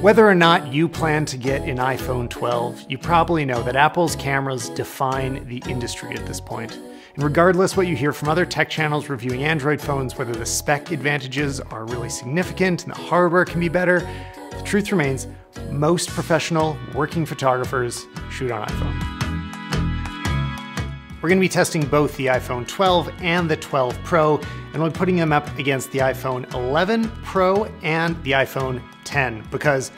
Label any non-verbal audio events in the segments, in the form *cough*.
Whether or not you plan to get an iPhone 12, you probably know that Apple's cameras define the industry at this point. And regardless what you hear from other tech channels reviewing Android phones, whether the spec advantages are really significant and the hardware can be better, the truth remains most professional working photographers shoot on iPhone. We're gonna be testing both the iPhone 12 and the 12 Pro, and we're putting them up against the iPhone 11 Pro and the iPhone 10 because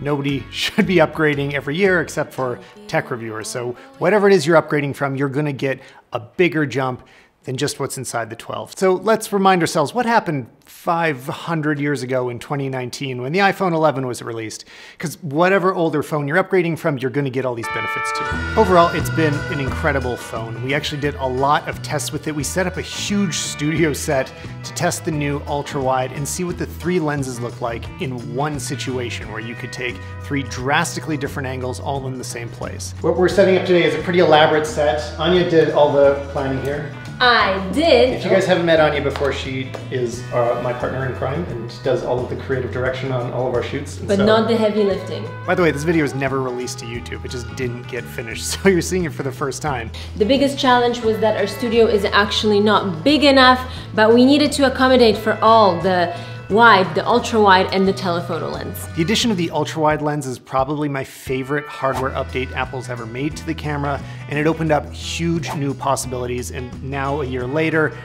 nobody *laughs* should be upgrading every year except for tech reviewers. So whatever it is you're upgrading from, you're gonna get a bigger jump than just what's inside the 12. So let's remind ourselves what happened 500 years ago in 2019 when the iPhone 11 was released. Because whatever older phone you're upgrading from, you're going to get all these benefits too. Overall, it's been an incredible phone. We actually did a lot of tests with it. We set up a huge studio set to test the new ultra wide and see what the three lenses look like in one situation where you could take three drastically different angles all in the same place. What we're setting up today is a pretty elaborate set. Anya did all the planning here. I did. If you guys haven't met Anya before, she is uh, my partner in crime and does all of the creative direction on all of our shoots. But so, not the heavy lifting. By the way, this video was never released to YouTube. It just didn't get finished, *laughs* so you're seeing it for the first time. The biggest challenge was that our studio is actually not big enough, but we needed to accommodate for all the wide, the ultra wide, and the telephoto lens. The addition of the ultra wide lens is probably my favorite hardware update Apple's ever made to the camera, and it opened up huge new possibilities. And now, a year later,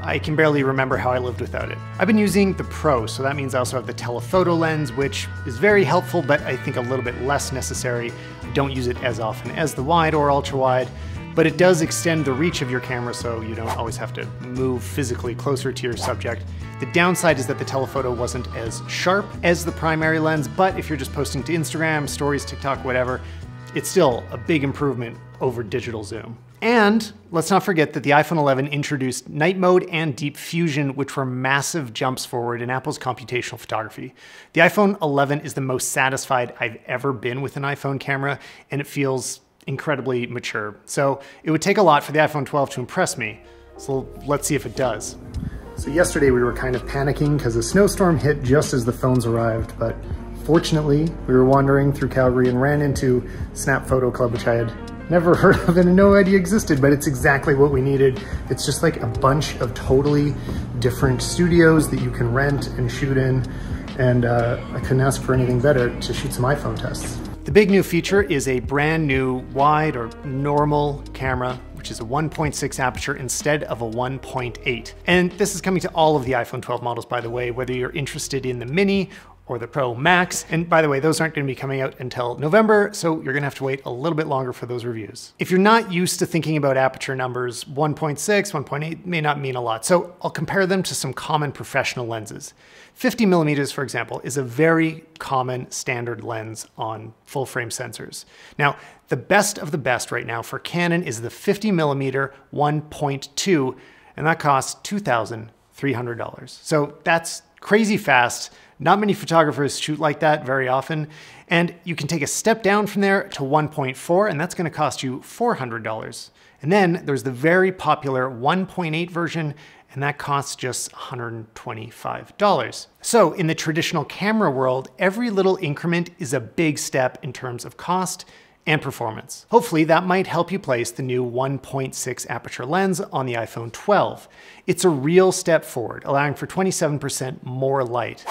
I can barely remember how I lived without it. I've been using the Pro, so that means I also have the telephoto lens, which is very helpful, but I think a little bit less necessary. I don't use it as often as the wide or ultra wide, but it does extend the reach of your camera so you don't always have to move physically closer to your subject. The downside is that the telephoto wasn't as sharp as the primary lens, but if you're just posting to Instagram, stories, TikTok, whatever, it's still a big improvement over digital zoom. And let's not forget that the iPhone 11 introduced night mode and deep fusion, which were massive jumps forward in Apple's computational photography. The iPhone 11 is the most satisfied I've ever been with an iPhone camera, and it feels incredibly mature. So it would take a lot for the iPhone 12 to impress me. So let's see if it does. So yesterday we were kind of panicking because a snowstorm hit just as the phones arrived, but fortunately we were wandering through Calgary and ran into Snap Photo Club, which I had never *laughs* heard of and no idea existed, but it's exactly what we needed. It's just like a bunch of totally different studios that you can rent and shoot in. And uh, I couldn't ask for anything better to shoot some iPhone tests. The big new feature is a brand new wide or normal camera which is a 1.6 aperture instead of a 1.8. And this is coming to all of the iPhone 12 models, by the way, whether you're interested in the Mini or the Pro Max. And by the way, those aren't gonna be coming out until November, so you're gonna have to wait a little bit longer for those reviews. If you're not used to thinking about aperture numbers, 1.6, 1.8 may not mean a lot. So I'll compare them to some common professional lenses. 50 millimeters, for example, is a very common standard lens on full frame sensors. Now, the best of the best right now for Canon is the 50 millimeter 1.2, and that costs $2,300. So that's crazy fast. Not many photographers shoot like that very often. And you can take a step down from there to 1.4, and that's gonna cost you $400. And then there's the very popular 1.8 version, and that costs just $125. So in the traditional camera world, every little increment is a big step in terms of cost and performance. Hopefully that might help you place the new 1.6 aperture lens on the iPhone 12. It's a real step forward, allowing for 27% more light.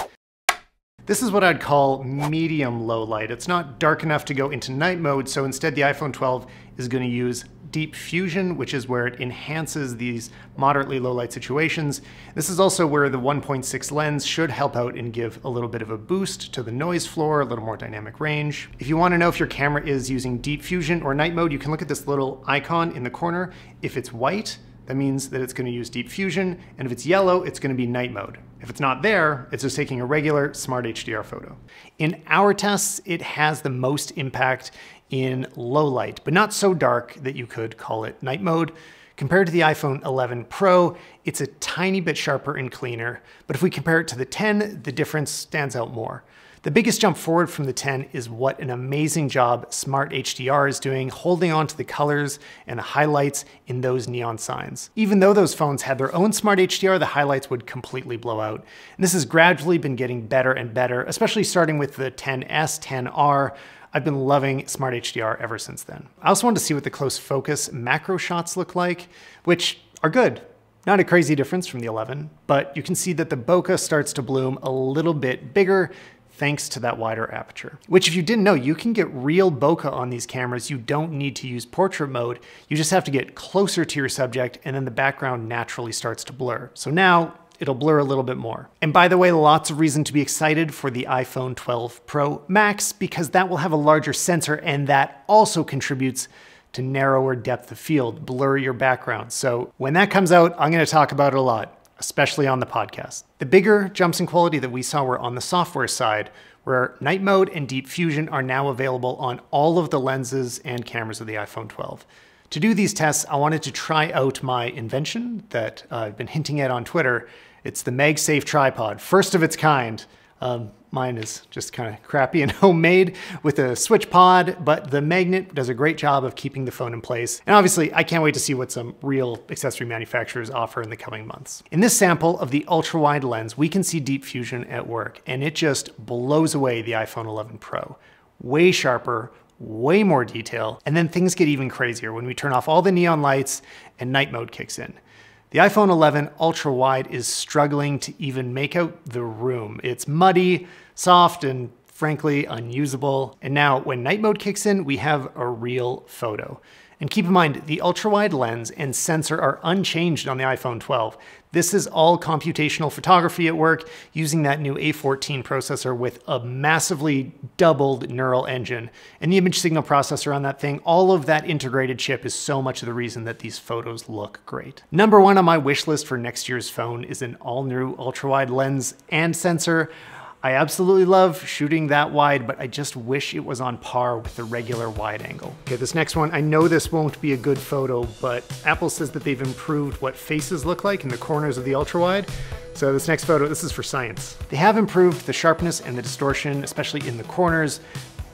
This is what I'd call medium low light. It's not dark enough to go into night mode, so instead the iPhone 12 is gonna use deep fusion, which is where it enhances these moderately low light situations. This is also where the 1.6 lens should help out and give a little bit of a boost to the noise floor, a little more dynamic range. If you wanna know if your camera is using deep fusion or night mode, you can look at this little icon in the corner. If it's white, that means that it's gonna use deep fusion, and if it's yellow, it's gonna be night mode. If it's not there, it's just taking a regular smart HDR photo. In our tests, it has the most impact in low light, but not so dark that you could call it night mode. Compared to the iPhone 11 Pro, it's a tiny bit sharper and cleaner, but if we compare it to the 10, the difference stands out more. The biggest jump forward from the 10 is what an amazing job Smart HDR is doing, holding on to the colors and the highlights in those neon signs. Even though those phones had their own Smart HDR, the highlights would completely blow out. And this has gradually been getting better and better, especially starting with the 10S, 10R, I've been loving Smart HDR ever since then. I also wanted to see what the close focus macro shots look like, which are good. Not a crazy difference from the 11, but you can see that the bokeh starts to bloom a little bit bigger thanks to that wider aperture. Which if you didn't know, you can get real bokeh on these cameras. You don't need to use portrait mode. You just have to get closer to your subject and then the background naturally starts to blur. So now it'll blur a little bit more. And by the way, lots of reason to be excited for the iPhone 12 Pro Max because that will have a larger sensor and that also contributes to narrower depth of field, blur your background. So when that comes out, I'm gonna talk about it a lot, especially on the podcast. The bigger jumps in quality that we saw were on the software side, where night mode and deep fusion are now available on all of the lenses and cameras of the iPhone 12. To do these tests, I wanted to try out my invention that uh, I've been hinting at on Twitter. It's the MagSafe tripod, first of its kind. Um, mine is just kind of crappy and *laughs* homemade with a switch pod, but the magnet does a great job of keeping the phone in place. And obviously, I can't wait to see what some real accessory manufacturers offer in the coming months. In this sample of the ultra wide lens, we can see Deep Fusion at work, and it just blows away the iPhone 11 Pro. Way sharper, way more detail, and then things get even crazier when we turn off all the neon lights and night mode kicks in. The iPhone 11 ultra wide is struggling to even make out the room. It's muddy, soft, and frankly unusable. And now when night mode kicks in, we have a real photo. And keep in mind, the ultra-wide lens and sensor are unchanged on the iPhone 12. This is all computational photography at work using that new A14 processor with a massively doubled neural engine. And the image signal processor on that thing, all of that integrated chip is so much of the reason that these photos look great. Number one on my wish list for next year's phone is an all new ultra-wide lens and sensor. I absolutely love shooting that wide, but I just wish it was on par with the regular wide angle. Okay, this next one, I know this won't be a good photo, but Apple says that they've improved what faces look like in the corners of the ultra wide. So this next photo, this is for science. They have improved the sharpness and the distortion, especially in the corners,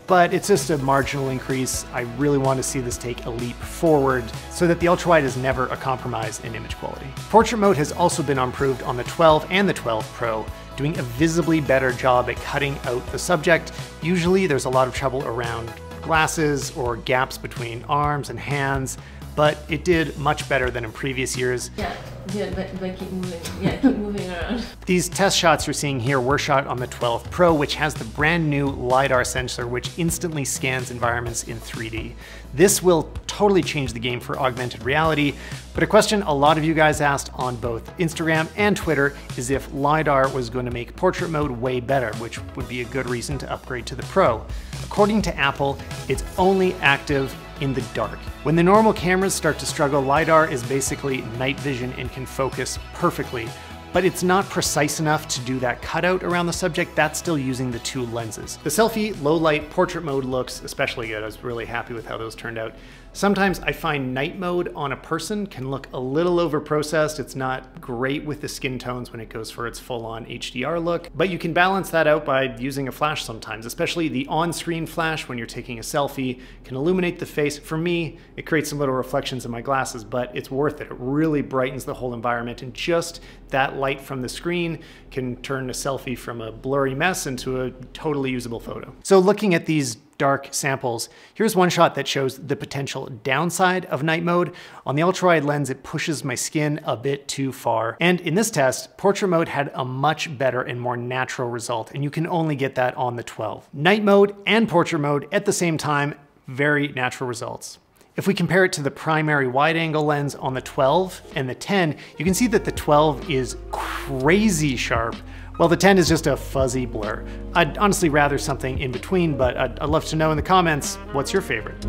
but it's just a marginal increase. I really want to see this take a leap forward so that the ultra wide is never a compromise in image quality. Portrait mode has also been improved on the 12 and the 12 Pro, doing a visibly better job at cutting out the subject. Usually there's a lot of trouble around glasses or gaps between arms and hands, but it did much better than in previous years. Yeah, yeah, but, keep moving. Yeah, keep moving around. *laughs* These test shots you're seeing here were shot on the 12 Pro, which has the brand new LiDAR sensor, which instantly scans environments in 3D. This will totally change the game for augmented reality, but a question a lot of you guys asked on both Instagram and Twitter is if LiDAR was going to make portrait mode way better, which would be a good reason to upgrade to the Pro. According to Apple, it's only active in the dark. When the normal cameras start to struggle, LiDAR is basically night vision and can focus perfectly, but it's not precise enough to do that cutout around the subject, that's still using the two lenses. The selfie low light portrait mode looks especially good, I was really happy with how those turned out. Sometimes I find night mode on a person can look a little overprocessed. It's not great with the skin tones when it goes for its full on HDR look, but you can balance that out by using a flash sometimes, especially the on screen flash when you're taking a selfie can illuminate the face. For me, it creates some little reflections in my glasses, but it's worth it. It really brightens the whole environment and just that light from the screen can turn a selfie from a blurry mess into a totally usable photo. So looking at these dark samples. Here's one shot that shows the potential downside of night mode. On the ultra-wide lens, it pushes my skin a bit too far. And in this test, portrait mode had a much better and more natural result, and you can only get that on the 12. Night mode and portrait mode at the same time, very natural results. If we compare it to the primary wide angle lens on the 12 and the 10, you can see that the 12 is crazy sharp, well, the 10 is just a fuzzy blur. I'd honestly rather something in between, but I'd, I'd love to know in the comments, what's your favorite?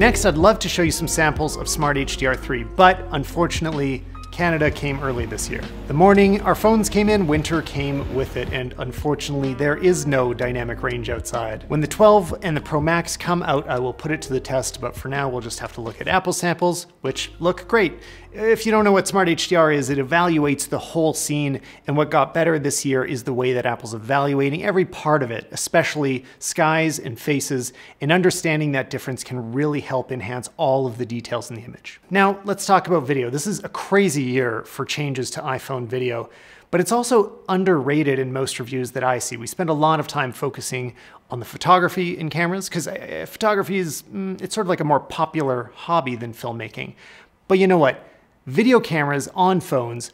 Next, I'd love to show you some samples of Smart HDR3, but unfortunately, Canada came early this year. The morning our phones came in, winter came with it, and unfortunately there is no dynamic range outside. When the 12 and the Pro Max come out, I will put it to the test, but for now we'll just have to look at Apple samples, which look great. If you don't know what Smart HDR is, it evaluates the whole scene, and what got better this year is the way that Apple's evaluating every part of it, especially skies and faces, and understanding that difference can really help enhance all of the details in the image. Now, let's talk about video. This is a crazy year for changes to iPhone video, but it's also underrated in most reviews that I see. We spend a lot of time focusing on the photography in cameras because uh, photography is, mm, it's sort of like a more popular hobby than filmmaking. But you know what? Video cameras on phones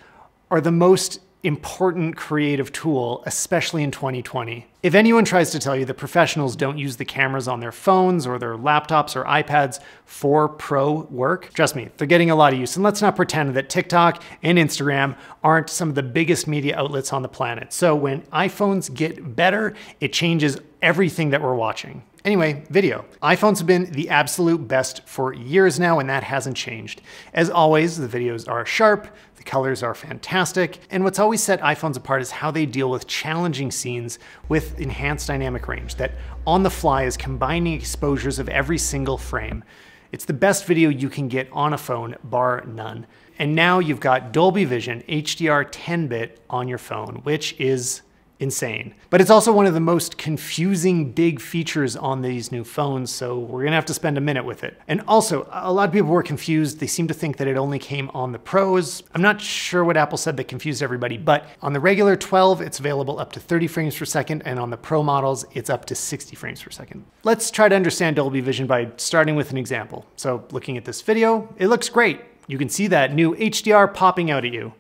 are the most important creative tool, especially in 2020. If anyone tries to tell you that professionals don't use the cameras on their phones or their laptops or iPads for pro work, trust me, they're getting a lot of use. And let's not pretend that TikTok and Instagram aren't some of the biggest media outlets on the planet. So when iPhones get better, it changes everything that we're watching. Anyway, video. iPhones have been the absolute best for years now, and that hasn't changed. As always, the videos are sharp, colors are fantastic, and what's always set iPhones apart is how they deal with challenging scenes with enhanced dynamic range that on the fly is combining exposures of every single frame. It's the best video you can get on a phone, bar none. And now you've got Dolby Vision HDR 10-bit on your phone, which is insane. But it's also one of the most confusing big features on these new phones, so we're gonna have to spend a minute with it. And also, a lot of people were confused. They seem to think that it only came on the Pros. I'm not sure what Apple said that confused everybody, but on the regular 12, it's available up to 30 frames per second, and on the Pro models, it's up to 60 frames per second. Let's try to understand Dolby Vision by starting with an example. So looking at this video, it looks great. You can see that new HDR popping out at you.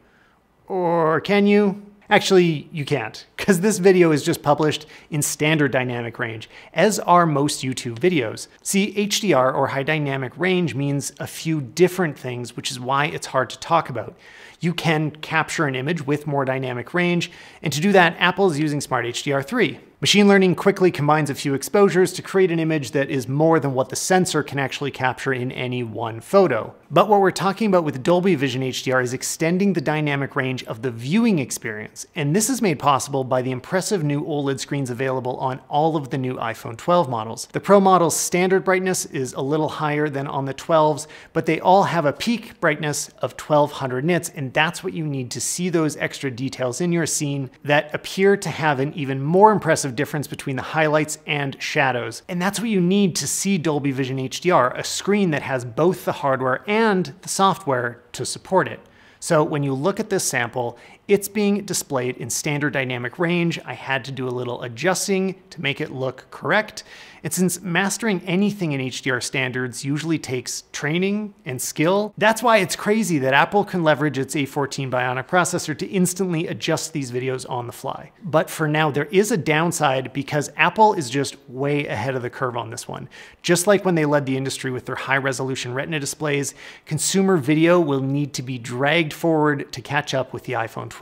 Or can you? Actually, you can't, because this video is just published in standard dynamic range, as are most YouTube videos. See, HDR or high dynamic range means a few different things, which is why it's hard to talk about. You can capture an image with more dynamic range, and to do that, Apple is using Smart HDR3. Machine learning quickly combines a few exposures to create an image that is more than what the sensor can actually capture in any one photo. But what we're talking about with Dolby Vision HDR is extending the dynamic range of the viewing experience, and this is made possible by the impressive new OLED screens available on all of the new iPhone 12 models. The Pro model's standard brightness is a little higher than on the 12s, but they all have a peak brightness of 1200 nits, and that's what you need to see those extra details in your scene that appear to have an even more impressive difference between the highlights and shadows. And that's what you need to see Dolby Vision HDR, a screen that has both the hardware and the software to support it. So when you look at this sample, it's being displayed in standard dynamic range. I had to do a little adjusting to make it look correct. And since mastering anything in HDR standards usually takes training and skill, that's why it's crazy that Apple can leverage its A14 Bionic processor to instantly adjust these videos on the fly. But for now, there is a downside because Apple is just way ahead of the curve on this one. Just like when they led the industry with their high resolution Retina displays, consumer video will need to be dragged forward to catch up with the iPhone 12.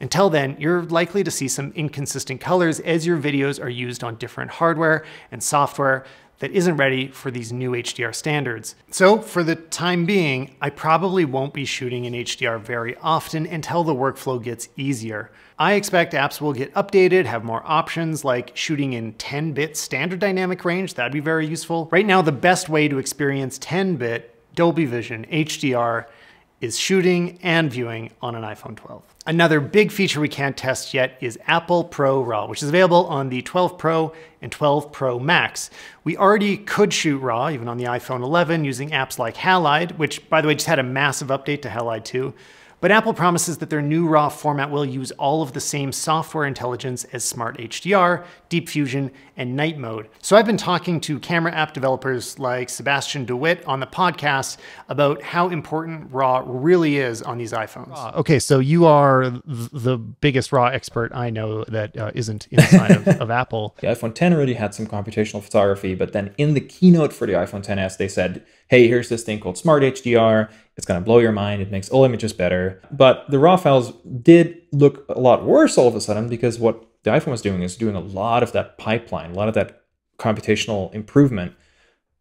Until then, you're likely to see some inconsistent colors as your videos are used on different hardware and software that isn't ready for these new HDR standards. So for the time being, I probably won't be shooting in HDR very often until the workflow gets easier. I expect apps will get updated, have more options like shooting in 10-bit standard dynamic range, that'd be very useful. Right now, the best way to experience 10-bit Dolby Vision HDR is shooting and viewing on an iPhone 12. Another big feature we can't test yet is Apple Pro RAW, which is available on the 12 Pro and 12 Pro Max. We already could shoot RAW, even on the iPhone 11, using apps like Halide, which, by the way, just had a massive update to Halide 2. But Apple promises that their new RAW format will use all of the same software intelligence as Smart HDR, Deep Fusion, and Night Mode. So I've been talking to camera app developers like Sebastiaan de With on the podcast about how important RAW really is on these iPhones. Uh, okay, so you are the biggest RAW expert I know that uh, not inside of, of *laughs* Apple. The iPhone 10 already had some computational photography, but then in the keynote for the iPhone 10s, they said, hey, here's this thing called Smart HDR. It's going to blow your mind. It makes all images better. But the raw files did look a lot worse all of a sudden because what the iPhone was doing is doing a lot of that pipeline, a lot of that computational improvement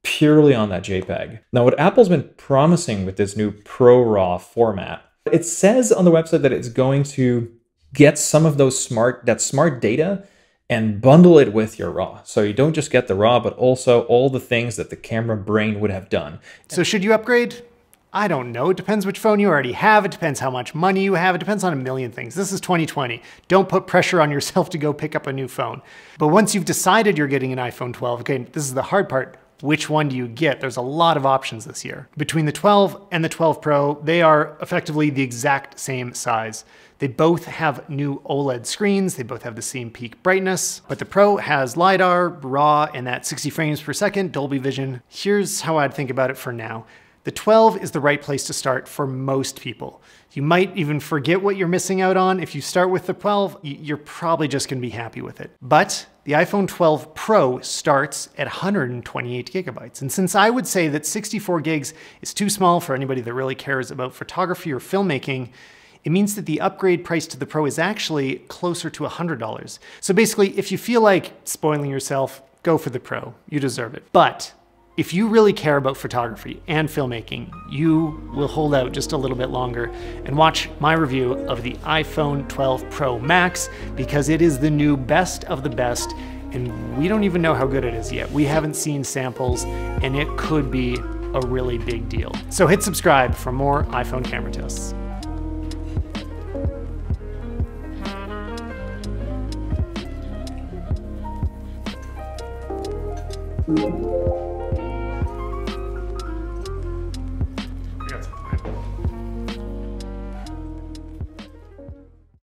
purely on that JPEG. Now, what Apple's been promising with this new Pro RAW format It says on the website that it's going to get some of those smart that smart data and bundle it with your raw. So you don't just get the raw, but also all the things that the camera brain would have done. So should you upgrade? I don't know. It depends which phone you already have. It depends how much money you have. It depends on a million things. This is 2020. Don't put pressure on yourself to go pick up a new phone. But once you've decided you're getting an iPhone 12, okay, this is the hard part. Which one do you get? There's a lot of options this year. Between the 12 and the 12 Pro, they are effectively the exact same size. They both have new OLED screens, they both have the same peak brightness, but the Pro has LiDAR, RAW, and that 60 frames per second Dolby Vision. Here's how I'd think about it for now. The 12 is the right place to start for most people. You might even forget what you're missing out on. If you start with the 12, you're probably just gonna be happy with it. But the iPhone 12 Pro starts at 128 gigabytes. And since I would say that 64 gigs is too small for anybody that really cares about photography or filmmaking, it means that the upgrade price to the Pro is actually closer to $100. So basically, if you feel like spoiling yourself, go for the Pro. You deserve it. But if you really care about photography and filmmaking, you will hold out just a little bit longer and watch my review of the iPhone 12 Pro Max because it is the new best of the best and we don't even know how good it is yet. We haven't seen samples and it could be a really big deal. So hit subscribe for more iPhone camera tests.